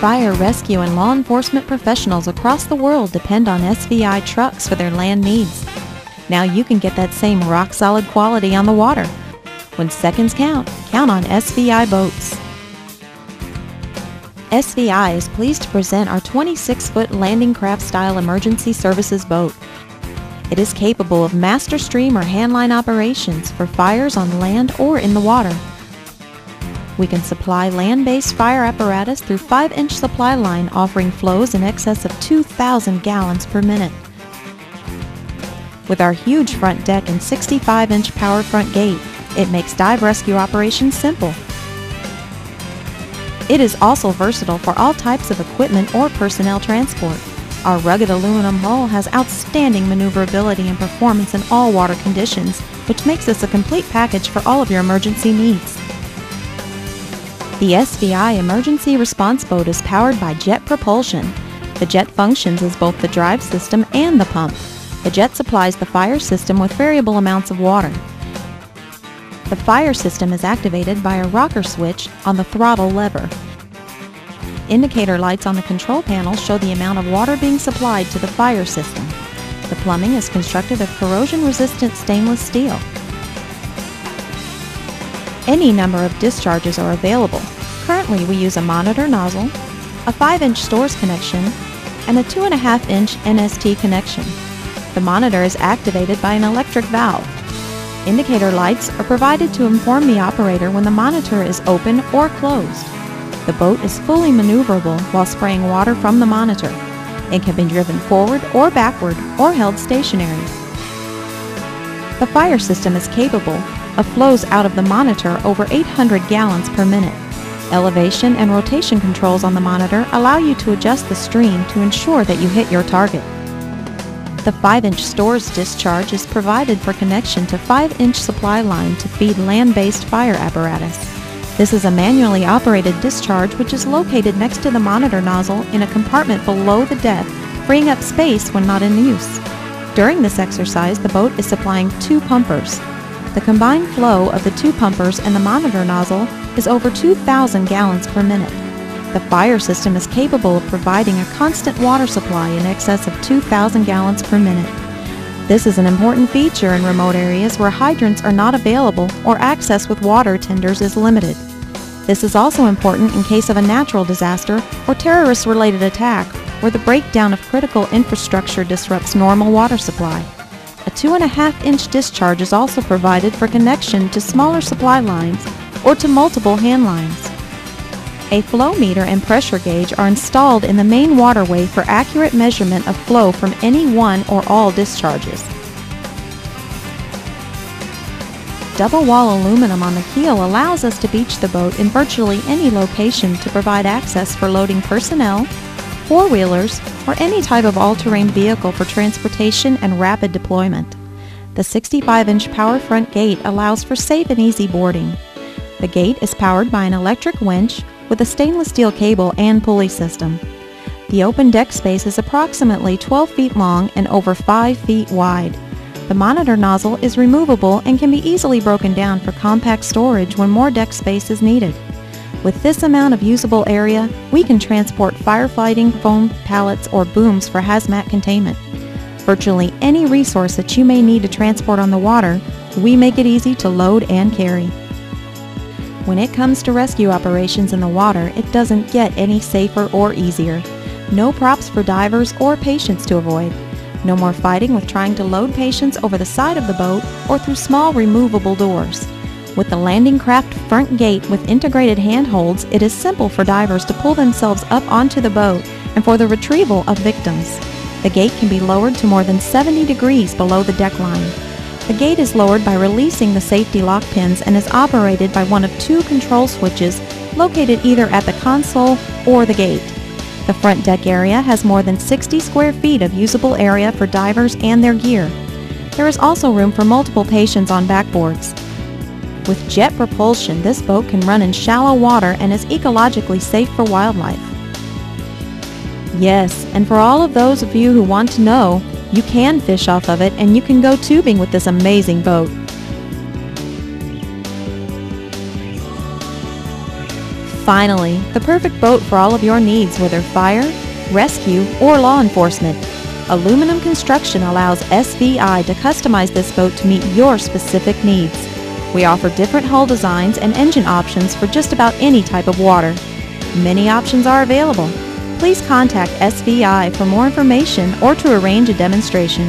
Fire, rescue, and law enforcement professionals across the world depend on SVI trucks for their land needs. Now you can get that same rock-solid quality on the water. When seconds count, count on SVI boats. SVI is pleased to present our 26-foot landing craft style emergency services boat. It is capable of master stream or handline operations for fires on land or in the water. We can supply land-based fire apparatus through 5-inch supply line offering flows in excess of 2,000 gallons per minute. With our huge front deck and 65-inch power front gate, it makes dive rescue operations simple. It is also versatile for all types of equipment or personnel transport. Our rugged aluminum hull has outstanding maneuverability and performance in all water conditions, which makes this a complete package for all of your emergency needs. The SVI Emergency Response Boat is powered by jet propulsion. The jet functions as both the drive system and the pump. The jet supplies the fire system with variable amounts of water. The fire system is activated by a rocker switch on the throttle lever. Indicator lights on the control panel show the amount of water being supplied to the fire system. The plumbing is constructed of corrosion-resistant stainless steel. Any number of discharges are available. Currently we use a monitor nozzle, a 5-inch Storz connection, and a 2.5-inch NST connection. The monitor is activated by an electric valve. Indicator lights are provided to inform the operator when the monitor is open or closed. The boat is fully maneuverable while spraying water from the monitor. It can be driven forward or backward or held stationary. The fire system is capable of flows out of the monitor over 800 gallons per minute. Elevation and rotation controls on the monitor allow you to adjust the stream to ensure that you hit your target. The 5-inch Storz discharge is provided for connection to 5-inch supply line to feed land-based fire apparatus. This is a manually operated discharge which is located next to the monitor nozzle in a compartment below the deck, freeing up space when not in use. During this exercise, the boat is supplying two pumpers. The combined flow of the two pumpers and the monitor nozzle is over 2,000 gallons per minute. The fire system is capable of providing a constant water supply in excess of 2,000 gallons per minute. This is an important feature in remote areas where hydrants are not available or access with water tenders is limited. This is also important in case of a natural disaster or terrorist-related attack where the breakdown of critical infrastructure disrupts normal water supply. A 2.5 inch discharge is also provided for connection to smaller supply lines or to multiple hand lines. A flow meter and pressure gauge are installed in the main waterway for accurate measurement of flow from any one or all discharges. Double wall aluminum on the keel allows us to beach the boat in virtually any location to provide access for loading personnel, four-wheelers, or any type of all-terrain vehicle for transportation and rapid deployment. The 65-inch power front gate allows for safe and easy boarding. The gate is powered by an electric winch with a stainless steel cable and pulley system. The open deck space is approximately 12 feet long and over 5 feet wide. The monitor nozzle is removable and can be easily broken down for compact storage when more deck space is needed. With this amount of usable area, we can transport firefighting foam pallets or booms for hazmat containment. Virtually any resource that you may need to transport on the water, we make it easy to load and carry. When it comes to rescue operations in the water, it doesn't get any safer or easier. No props for divers or patients to avoid. No more fighting with trying to load patients over the side of the boat or through small removable doors. With the landing craft front gate with integrated handholds, it is simple for divers to pull themselves up onto the boat and for the retrieval of victims. The gate can be lowered to more than 70 degrees below the deck line. The gate is lowered by releasing the safety lock pins and is operated by one of two control switches located either at the console or the gate. The front deck area has more than 60 square feet of usable area for divers and their gear. There is also room for multiple patients on backboards. With jet propulsion, this boat can run in shallow water and is ecologically safe for wildlife. Yes, and for all of those of you who want to know, you can fish off of it and you can go tubing with this amazing boat. Finally, the perfect boat for all of your needs, whether fire, rescue, or law enforcement. Aluminum Construction allows SVI to customize this boat to meet your specific needs. We offer different hull designs and engine options for just about any type of water. Many options are available. Please contact SVI for more information or to arrange a demonstration.